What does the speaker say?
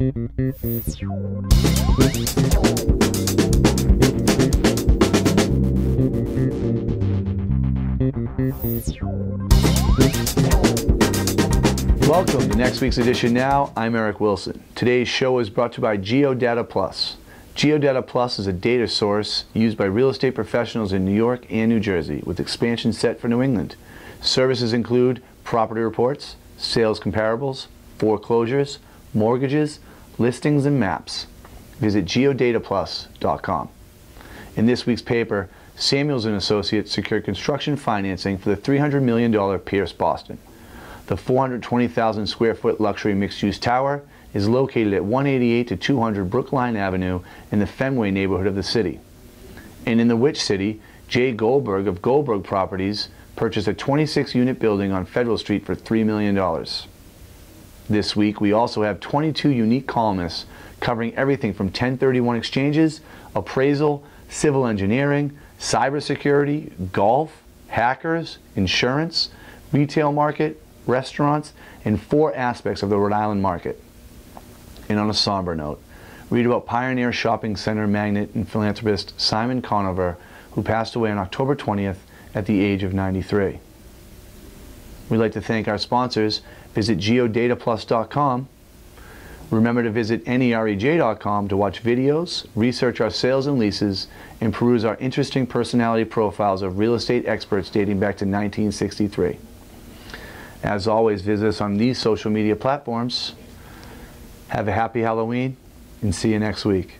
Welcome to next week's edition now. I'm Eric Wilson. Today's show is brought to you by GeoData Plus. GeoData Plus is a data source used by real estate professionals in New York and New Jersey with expansion set for New England. Services include property reports, sales comparables, foreclosures, mortgages, listings, and maps. Visit geodataplus.com. In this week's paper, Samuels and Associates secured construction financing for the $300 million Pierce Boston. The 420,000 square foot luxury mixed-use tower is located at 188 to 200 Brookline Avenue in the Fenway neighborhood of the city. And in the Witch City, Jay Goldberg of Goldberg Properties purchased a 26-unit building on Federal Street for $3 million. This week, we also have 22 unique columnists covering everything from 1031 exchanges, appraisal, civil engineering, cybersecurity, golf, hackers, insurance, retail market, restaurants, and four aspects of the Rhode Island market. And on a somber note, read about pioneer shopping center magnate and philanthropist Simon Konover, who passed away on October 20th at the age of 93. We'd like to thank our sponsors. Visit geodataplus.com. Remember to visit nerej.com to watch videos, research our sales and leases, and peruse our interesting personality profiles of real estate experts dating back to 1963. As always, visit us on these social media platforms. Have a happy Halloween and see you next week.